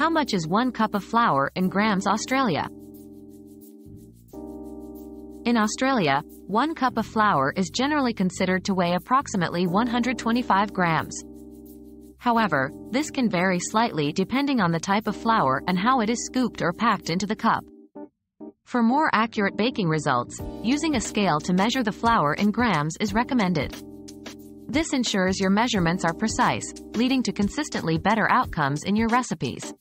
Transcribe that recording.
How much is 1 cup of flour in grams Australia? In Australia, 1 cup of flour is generally considered to weigh approximately 125 grams. However, this can vary slightly depending on the type of flour and how it is scooped or packed into the cup. For more accurate baking results, using a scale to measure the flour in grams is recommended. This ensures your measurements are precise, leading to consistently better outcomes in your recipes.